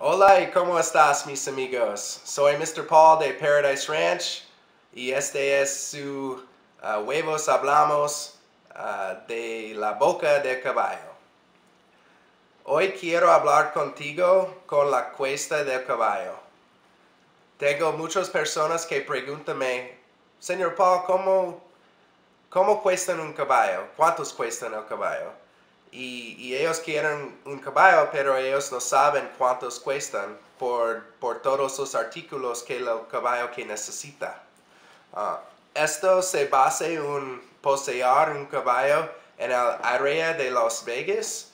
Hola y cómo estás mis amigos? Soy Mr. Paul de Paradise Ranch y este es su uh, Huevos Hablamos uh, de la boca del caballo. Hoy quiero hablar contigo con la cuesta del caballo. Tengo muchas personas que preguntan, Señor Paul, ¿cómo, ¿cómo cuestan un caballo? ¿Cuántos cuestan el caballo? Y, ellos quieren un caballo, pero ellos no saben cuántos cuestan por, por todos los artículos que el caballo que necesita. Ah, esto se basa en poseer un caballo en el área de Las Vegas.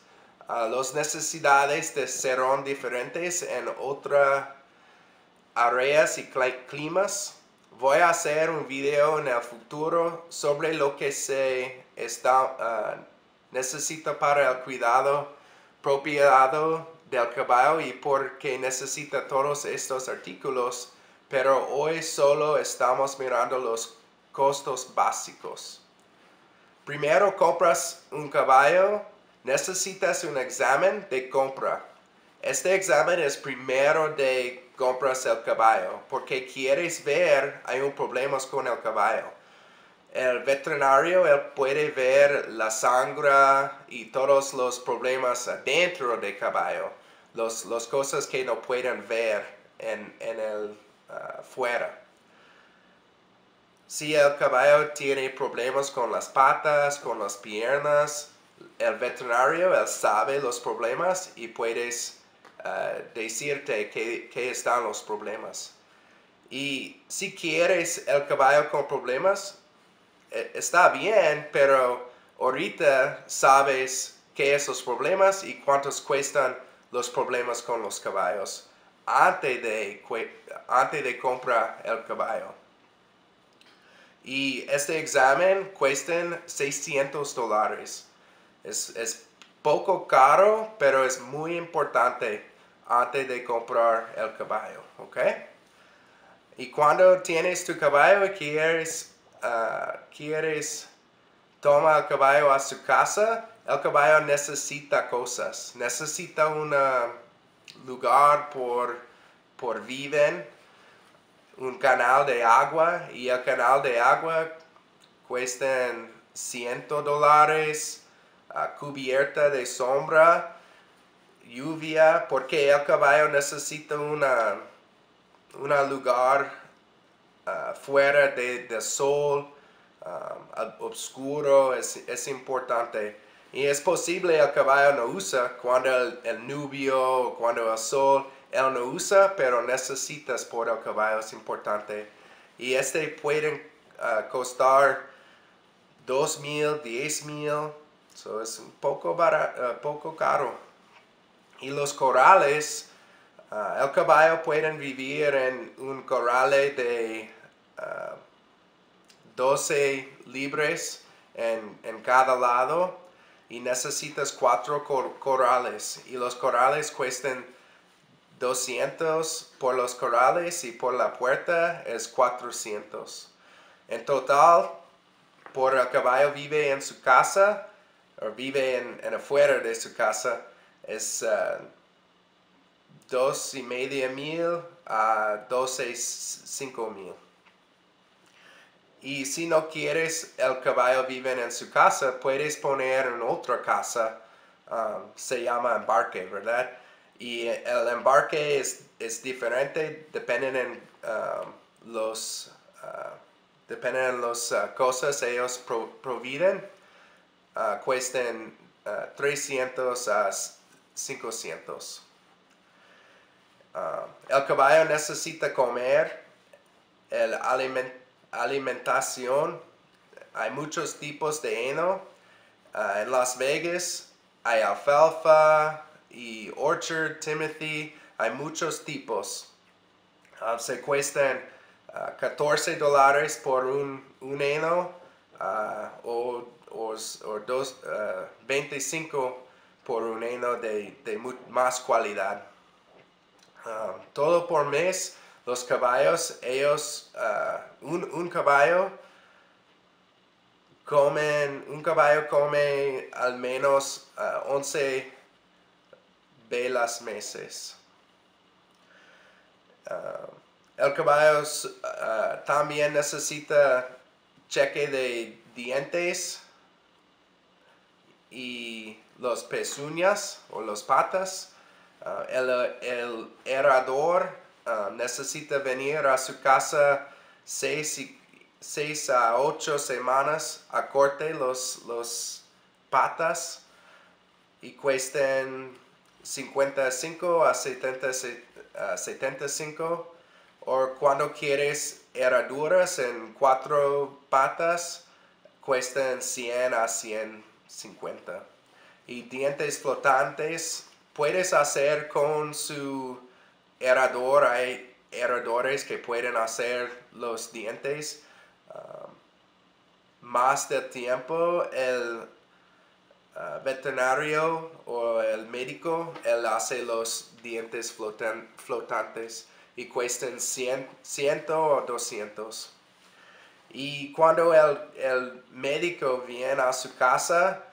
Uh, las necesidades de serán diferentes en otras áreas y climas. Voy a hacer un video en el futuro sobre lo que se está uh, necesita para el cuidado propiedad del caballo y porque necesita todos estos artículos, pero hoy solo estamos mirando los costos básicos. Primero compras un caballo, necesitas un examen de compra. Este examen es primero de compras el caballo, porque quieres ver hay un problema con el caballo el veterinario él puede ver la sangre y todos los problemas dentro del caballo, las cosas que no pueden ver en, el uh, fuera. Si el caballo tiene problemas con las patas, con las piernas, el veterinario él sabe los problemas y puedes uh, decirte que, que están los problemas. Y si quieres el caballo con problemas, está bien, pero ahorita sabes qué es los problemas y cuántos cuestan los problemas con los caballos antes de, antes de comprar el caballo. Y este examen cuesta 600 dólares. Es, es poco caro, pero es muy importante antes de comprar el caballo, ¿ok? Y cuando tienes tu caballo y quieres Ah, quieres tomar el caballo a su casa, el caballo necesita cosas, necesita un lugar por, por viven, un canal de agua y el canal de agua cuesta 100 dólares, ah, cubierta de sombra, lluvia, porque el caballo necesita un lugar Ah, fuera de, del sol, um, oscuro, es, es, importante. Y es posible el caballo no usa cuando el, el nubio, cuando el sol, él no usa, pero necesitas por el caballo, es importante. Y este puede uh, costar dos mil, diez mil, so es un poco, barato, poco caro. Y los corrales, Ah, el caballo puede vivir en un corral de 12 ah, libres en, cada lado y necesitas cuatro corrales y los corrales cuestan 200 por los corrales y por la puerta es 400. En total, por el caballo vive en su casa o vive en, afuera de su casa es ah, dos y media mil a doce cinco mil. Y si no quieres el caballo vive en su casa, puedes poner en otra casa, um, se llama embarque, ¿verdad? Y el embarque es, es diferente, dependen en um, los, uh, dependen en las uh, cosas ellos providen, uh, cuestan 300 a 500. Ah, el caballo necesita comer, el alimentación, hay muchos tipos de heno. Ah, en Las Vegas hay alfalfa y orchard, Timothy, hay muchos tipos. Ah, se cuestan 14 dólares por un, un heno o, o, dos, 25 por un heno de, de más cualidad. Um, todo por mes, los caballos, ellos, uh, un, caballo comen, un caballo come al menos 11 uh, velas meses. Uh, el caballo uh, también necesita cheque de dientes y los pezuñas o los patas. El, el herrador necesita venir a su casa seis, seis a ocho semanas a corte los, los patas y cuesten 55 a 70, a 75 o cuando quieres herraduras en cuatro patas cuestan 100 a 150 y dientes flotantes puedes hacer con su herrador hay herradores que pueden hacer los dientes um, más de tiempo el uh, veterinario o el médico, él hace los dientes flotantes y cuestan 100, o 200. Y cuando el, médico viene a su casa,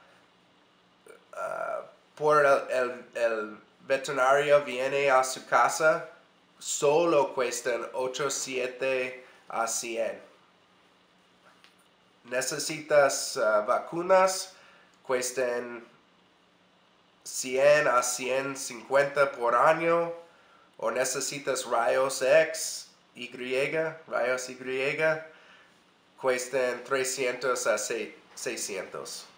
uh, por el, el, veterinario viene a su casa, solo cuestan 8, 7 a 100. Necesitas uh, vacunas, cuesten 100 a 150 por año o necesitas rayos X, Y, rayos Y, cuesten 300 a 600.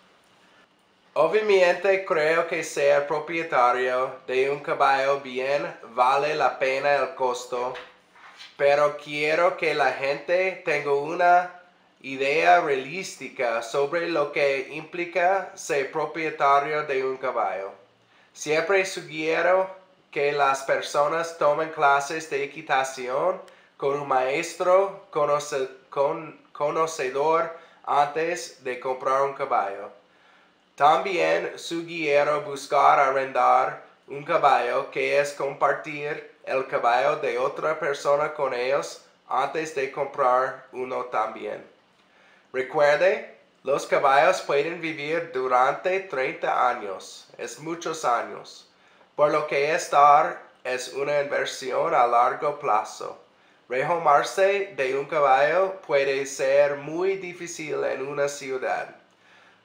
Obviamente creo que ser propietario de un caballo bien vale la pena el costo, pero quiero que la gente tenga una idea realística sobre lo que implica ser propietario de un caballo. Siempre sugiero que las personas tomen clases de equitación con un maestro conocedor antes de comprar un caballo. También sugiero buscar arrendar un caballo que es compartir el caballo de otra persona con ellos antes de comprar uno también. Recuerde, los caballos pueden vivir durante 30 años, es muchos años, por lo que estar es una inversión a largo plazo. Rehomarse de un caballo puede ser muy difícil en una ciudad,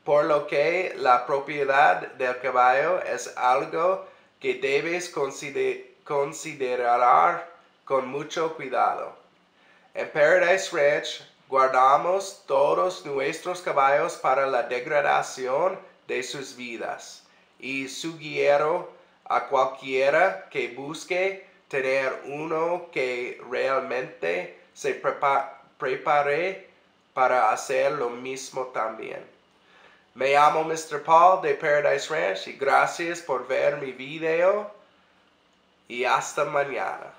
por lo que la propiedad del caballo es algo que debes considerar con mucho cuidado. En Paradise Ranch guardamos todos nuestros caballos para la degradación de sus vidas y sugiero a cualquiera que busque tener uno que realmente se prepare para hacer lo mismo también. Me llamo Mr. Paul de Paradise Ranch y gracias por ver mi video y hasta mañana.